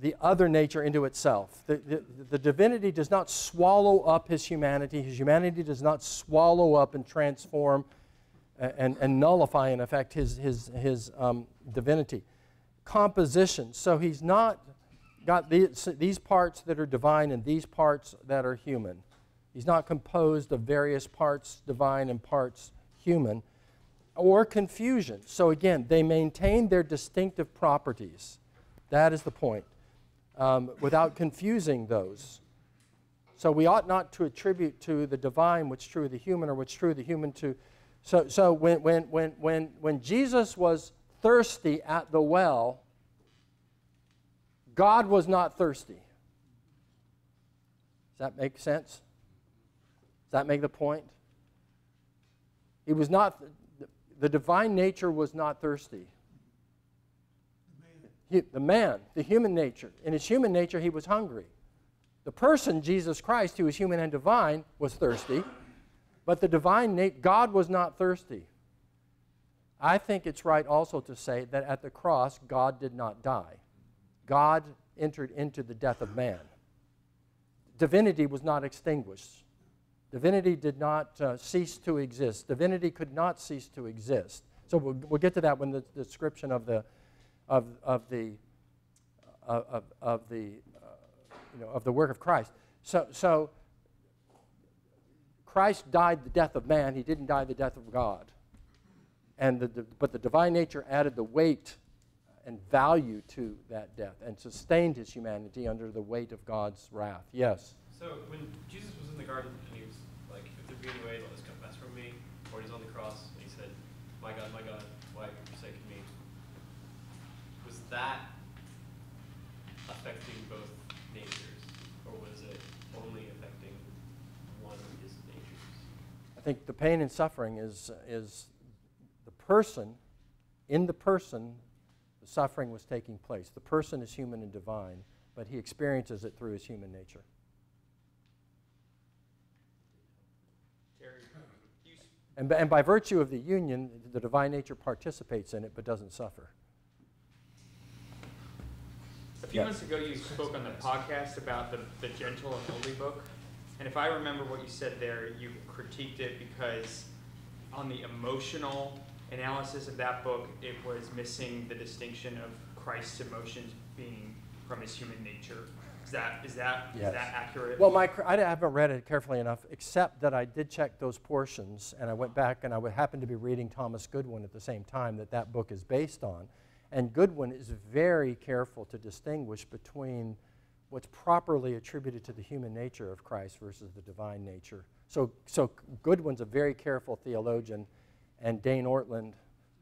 the other nature into itself. The, the, the divinity does not swallow up his humanity. His humanity does not swallow up and transform and, and nullify, in effect, his, his, his um, divinity. Composition. So he's not got these, these parts that are divine and these parts that are human. He's not composed of various parts divine and parts human. Or confusion. So again, they maintain their distinctive properties. That is the point. Um, without confusing those. So we ought not to attribute to the divine what's true of the human or what's true of the human to. So, so when, when, when, when, when Jesus was thirsty at the well, God was not thirsty. Does that make sense? Does that make the point? He was not, the divine nature was not thirsty. He- the man, the human nature, in his human nature, he was hungry. The person, Jesus Christ, who is human and divine, was thirsty, but the divine God was not thirsty. I think it's right also to say that at the cross, God did not die. God entered into the death of man. Divinity was not extinguished. Divinity did not uh, cease to exist. Divinity could not cease to exist. So we'll, we'll get to that when the description of the, of, of the, of, of the, uh, you know, of the work of Christ. So, so Christ died the death of man. He didn't die the death of God. And the, the, but the divine nature added the weight and value to that death and sustained his humanity under the weight of God's wrath. Yes. So when Jesus was in the garden and he was like, if there be any way, let this cup pass from me, or he's on the cross and he said, My God, my God, why have you forsaken me? Was that affecting both natures, or was it only affecting one of his natures? I think the pain and suffering is, is the person, in the person, the suffering was taking place. The person is human and divine, but he experiences it through his human nature. Terry, you s- And, and by virtue of the union, the divine nature participates in it but doesn't suffer. A few Yeah. months ago, you spoke on the podcast about the, the Gentle and Lowly book. And if I remember what you said there, you critiqued it because on the emotional analysis of that book, it was missing the distinction of Christ's emotions being from his human nature. Is that, is that, is Yes. that accurate? Well, my, I haven't read it carefully enough, except that I did check those portions, and I went back and I would happen to be reading Thomas Goodwin at the same time that that book is based on. And Goodwin is very careful to distinguish between what's properly attributed to the human nature of Christ versus the divine nature. So, so Goodwin's a very careful theologian, and Dane Ortlund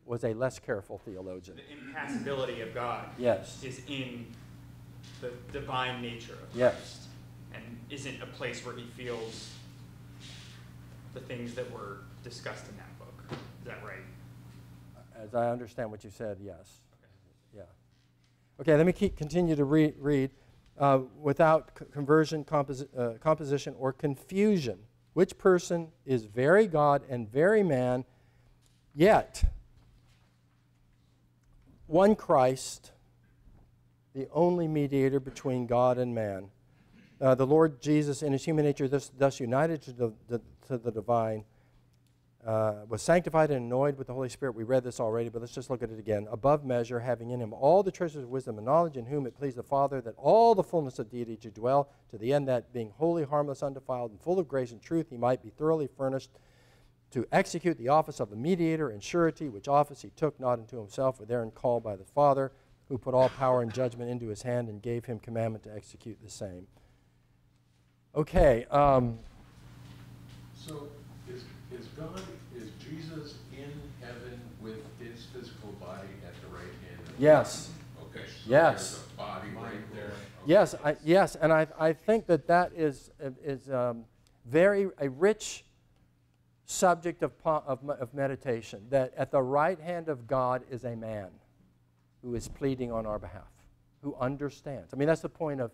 was a less careful theologian. The impassibility of God Yes. is in the divine nature of Yes. Christ and isn't a place where he feels the things that were discussed in that book. Is that right? As I understand what you said, yes. Okay, let me keep, continue to re- read. Uh, without conversion, composi- uh, composition, or confusion, which person is very God and very man, yet one Christ, the only mediator between God and man. Uh, the Lord Jesus, in his human nature, thus, thus united to the, the, to the divine, uh, was sanctified and anointed with the Holy Spirit. We read this already, but let's just look at it again. Above measure, having in him all the treasures of wisdom and knowledge, in whom it pleased the Father that all the fullness of deity should dwell, to the end that, being holy, harmless, undefiled, and full of grace and truth, he might be thoroughly furnished to execute the office of a mediator and surety, which office he took not unto himself, but therein called by the Father, who put all power and judgment into his hand and gave him commandment to execute the same. Okay, um, So is, is God, is Jesus in heaven with his physical body at the right hand of? yes. Okay. so Yes. Body right there. Okay. Yes, I, yes, and I, I think that that is, is um, very a rich subject of, of, of meditation. That at the right hand of God is a man who is pleading on our behalf, who understands. I mean, that's the point of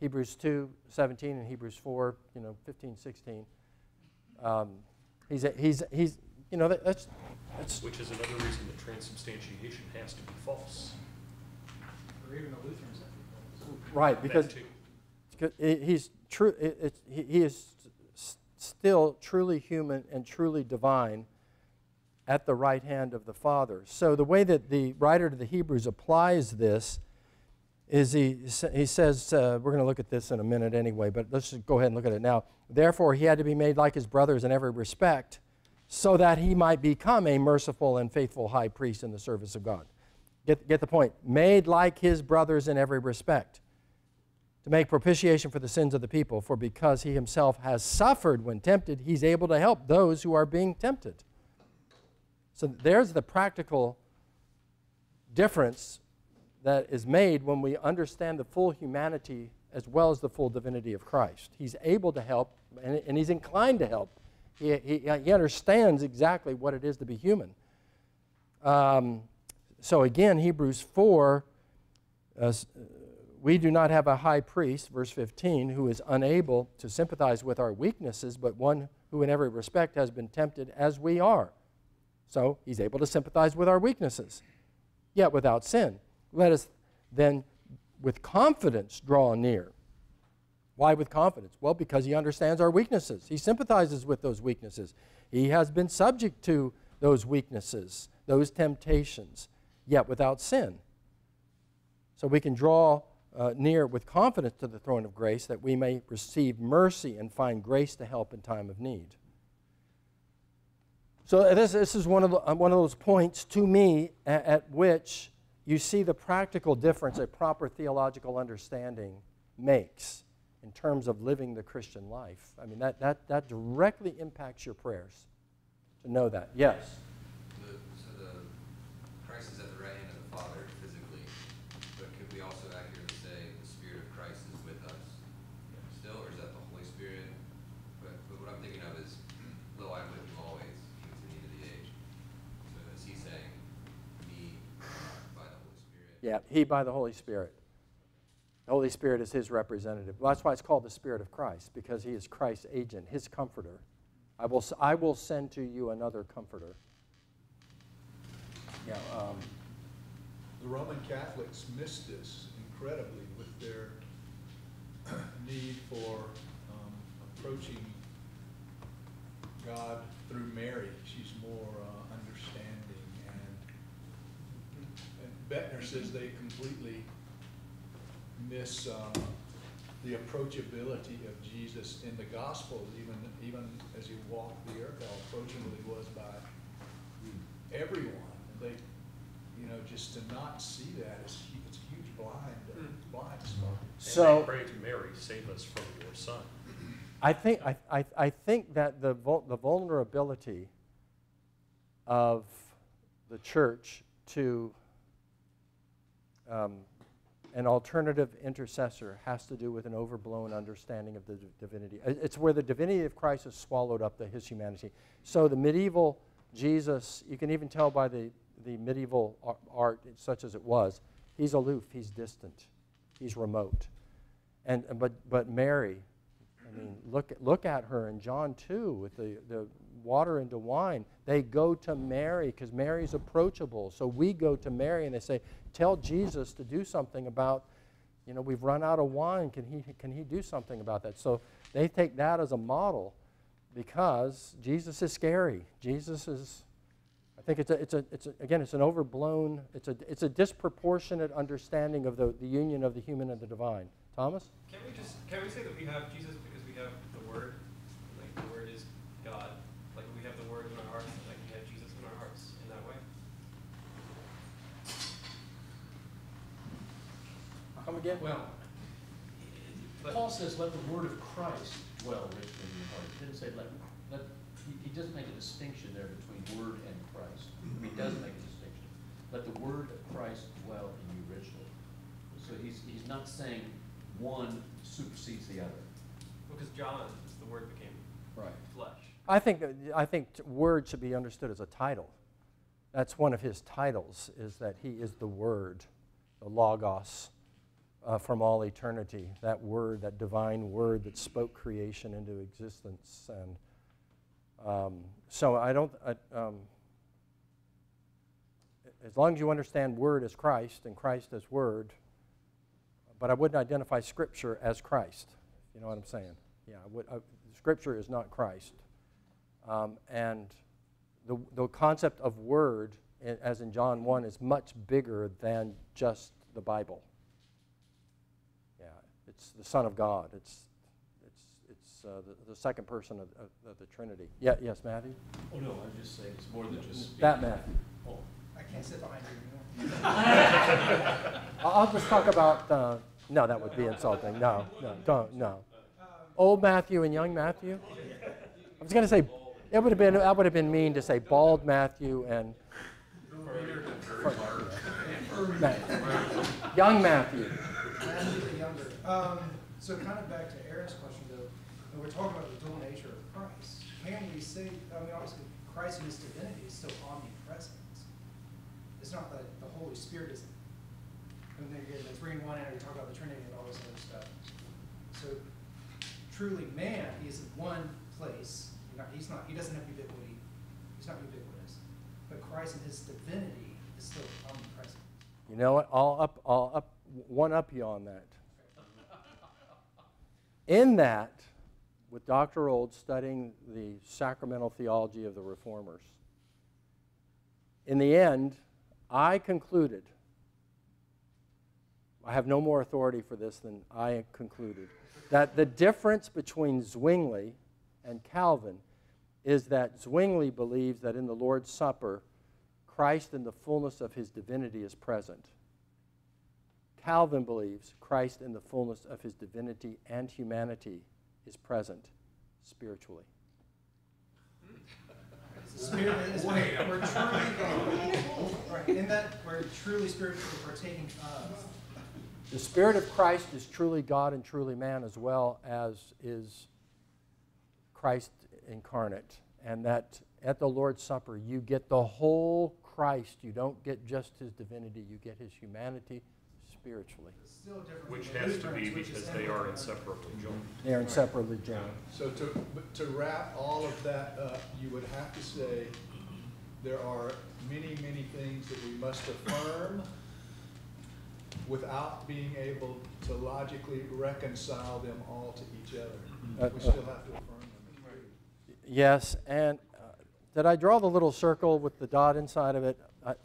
Hebrews 2, 17 and Hebrews 4, you know, 15, 16. Um, he's, a, he's, he's, you know, that, that's, that's, Which is another reason that transubstantiation has to be false. Or even the Lutherans that people. right, because That. Because he- He's true. it- it's- He he is still truly human and truly divine at the right hand of the Father. So the way that the writer to the Hebrews applies this is he he says uh, we're going to look at this in a minute anyway, but let's just go ahead and look at it now. Therefore, he had to be made like his brothers in every respect, so that he might become a merciful and faithful high priest in the service of God. Get get the point? Made like his brothers in every respect to make propitiation for the sins of the people. For because he himself has suffered when tempted, he's able to help those who are being tempted. So there's the practical difference that is made when we understand the full humanity as well as the full divinity of Christ. He's able to help, and, and he's inclined to help. He, he, he understands exactly what it is to be human. Um, so again, Hebrews 4 uh, we do not have a high priest, verse 15, who is unable to sympathize with our weaknesses, but one who in every respect has been tempted as we are. So he's able to sympathize with our weaknesses, yet without sin. Let us then, with confidence, draw near. Why with confidence? Well, because he understands our weaknesses. He sympathizes with those weaknesses. He has been subject to those weaknesses, those temptations, yet without sin. So we can draw uh, near with confidence to the throne of grace that we may receive mercy and find grace to help in time of need. So this, this is one of, the, uh, one of those points to me at, at which you see the practical difference a proper theological understanding makes in terms of living the Christian life. I mean, that, that, that directly impacts your prayers to know that. Yes? The, so the Christ is at the right hand of the Father physically, but could we also accurately say the Spirit of Christ is with us still, or is that the Holy Spirit? But, but what I'm thinking of is, lo, I'm with you always, even to the end of the age. So is he saying, me by the Holy Spirit? Yeah, he by the Holy Spirit. The Holy Spirit is his representative. Well, that's why it's called the Spirit of Christ, because he is Christ's agent, his comforter. I will, I will send to you another comforter. Yeah, um, The Roman Catholics miss this incredibly with their [CLEARS THROAT] need for um, approaching God through Mary. She's more uh, understanding and, and Boettner says they completely miss uh, the approachability of Jesus in the Gospels, even, even as he walked the earth, how approachable he was by everyone. And they, you know, just to not see that is, it's a huge blind, uh, blind spot. And So- they pray to Mary, save us from your son. I think, I, I, I think that the, vul- the vulnerability of the church to um, an alternative intercessor has to do with an overblown understanding of the divinity. It's where the divinity of Christ has swallowed up the, his humanity. So the medieval Jesus, you can even tell by the, the medieval art, such as it was, he's aloof, he's distant, he's remote. And, but, but Mary, I mean, look, at- look at her in John 2 with the, the water into wine. They go to Mary because Mary's approachable. So we go to Mary and they say, Tell Jesus to do something about, you know, we've run out of wine. Can he, can he do something about that? So they take that as a model because Jesus is scary. Jesus is, I think it's, a, it's, a, it's a, again, it's an overblown, it's a, it's a disproportionate understanding of the, the union of the human and the divine. Thomas? Can we just can we say that we have Jesus because we have the Word, like the Word is God, like we have the Word in our Come again? Well, But- Paul says, let the word of Christ dwell richly in your heart. He didn't say, let, let, he, he doesn't make a distinction there between word and Christ. He does make a distinction. Let the word of Christ dwell in you richly. So he's, he's not saying one supersedes the other. Because John, is the word became Right. flesh. I think, I think word should be understood as a title. That's one of his titles, is that he is the Word, the Logos, uh, from all eternity. That Word, that divine Word that spoke creation into existence. And um, so I don't, I, um, as long as you understand Word as Christ and Christ as Word, but I wouldn't identify Scripture as Christ. You know what I'm saying? Yeah, I would, I, Scripture is not Christ. Um, and the, the concept of word, as in John 1, is much bigger than just the Bible. Yeah, it's the Son of God. It's, it's, it's uh, the, the second person of, of, of the Trinity. Yeah, yes, Matthew? Oh, no, I'm just saying, it's more than just. That Matthew. Oh, I can't sit behind you anymore. [LAUGHS] I'll I'll just talk about, uh, no, that would be insulting. No, no, don't, no. Old Matthew and young Matthew? I was going to say, it would have been, that would have been mean to say bald Matthew and. Matthew. Young Matthew. Matthew the younger. Um, so kind of back to Aaron's question though, when we're talking about the dual nature of Christ, can we say, I mean, obviously, Christ in his divinity is still omnipresent. It's not that the Holy Spirit isn't, and then again, the three in one, and we talk about the Trinity and all this other stuff. So truly man, he is in one place, he's not, he doesn't have ubiquity, he's not ubiquitous, but Christ in his divinity is still omnipresent. You know what? I'll up, I'll up, one up you on that. In that, with Dr. Old studying the sacramental theology of the reformers, in the end, I concluded, I have no more authority for this than I concluded, that the difference between Zwingli and Calvin is that Zwingli believes that in the Lord's Supper, Christ in the fullness of his divinity is present. Calvin believes Christ in the fullness of his divinity and humanity is present spiritually. Spirit is we're truly, right, in that we're truly spiritually partaking of. The Spirit of Christ is truly God and truly man, as well as is Christ incarnate. And that at the Lord's Supper, you get the whole Christ. You don't get just his divinity, you get his humanity spiritually. Still different. Which has to be because they are inseparably joined. They are inseparably joined. So to, to wrap all of that up, you would have to say, there are many, many things that we must affirm without being able to logically reconcile them all to each Uh, other. We still have to affirm them. Yes, and uh, did I draw the little circle with the dot inside of it? I- um,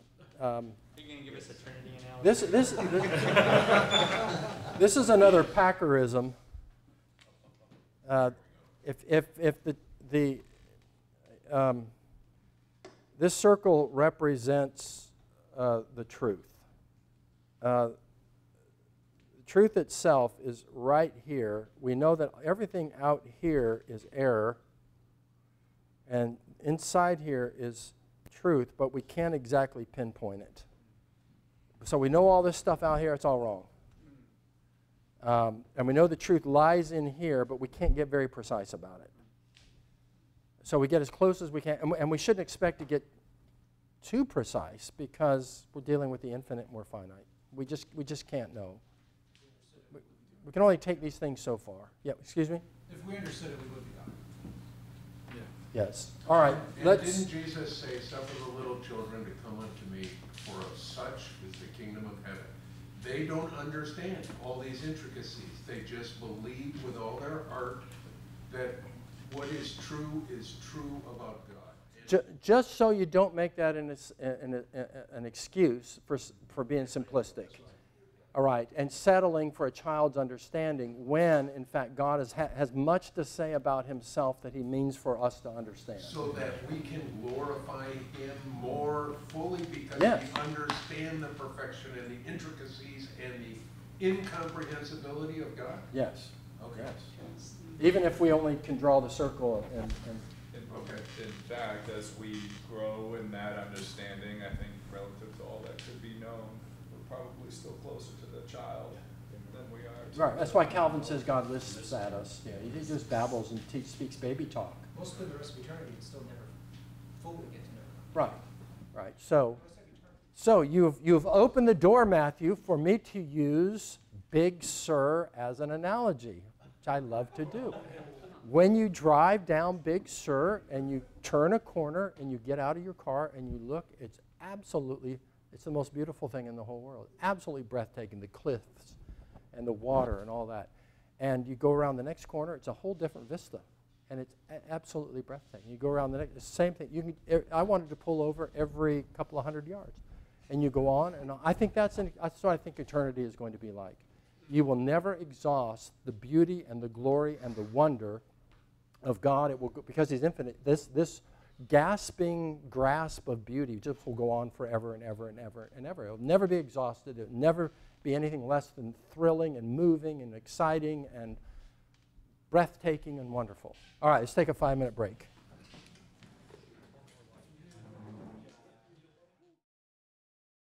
Are you gonna give us a Trinity analogy? This, this, this, this is another Packerism. Uh, if, if, if the, the, um, this circle represents uh, the truth. Uh, the truth itself is right here. We know that everything out here is error, and inside here is truth, but we can't exactly pinpoint it. So we know all this stuff out here, it's all wrong. Um, and we know the truth lies in here, but we can't get very precise about it. So we get as close as we can, and we, and we shouldn't expect to get too precise because we're dealing with the infinite and we're finite. We just, we just can't know. We, we can only take these things so far. Yeah, excuse me? If we understood it, we would be God. Yes. All right, And let's. didn't Jesus say, suffer the little children to come unto me, for of such is the kingdom of heaven? They don't understand all these intricacies. They just believe with all their heart that what is true is true about God. And- Just so you don't make that an, an, an excuse for, for being simplistic. All right, and settling for a child's understanding when, in fact, God has, ha- has much to say about himself that he means for us to understand. So that we can glorify him more fully because Yes. we understand the perfection and the intricacies and the incomprehensibility of God? Yes. Okay. Yes. Even if we only can draw the circle and, and In, Okay. in fact, as we grow in that understanding, I think relative to all that could be known, we're probably still closer to the child than we are to. Right, that's why Calvin says God lisps at us. Yeah, he just babbles and teach, speaks baby talk. We'll spend the rest of eternity and still never fully get to know God. Right, right. So, Most of eternity. so you've, you've opened the door, Matthew, for me to use Big Sur as an analogy, which I love to do. When you drive down Big Sur and you turn a corner and you get out of your car and you look, it's absolutely, it's the most beautiful thing in the whole world. Absolutely breathtaking, the cliffs and the water and all that. And you go around the next corner, it's a whole different vista. And it's absolutely breathtaking. You go around the next, same thing. You can, I wanted to pull over every couple of hundred yards. And you go on, and. I think that's, an, that's what I think eternity is going to be like. You will never exhaust the beauty and the glory and the wonder of God. It will go, because He's infinite. This this gasping grasp of beauty just will go on forever and ever and ever and ever. It'll never be exhausted. It'll never be anything less than thrilling and moving and exciting and breathtaking and wonderful. All right, let's take a five minute break.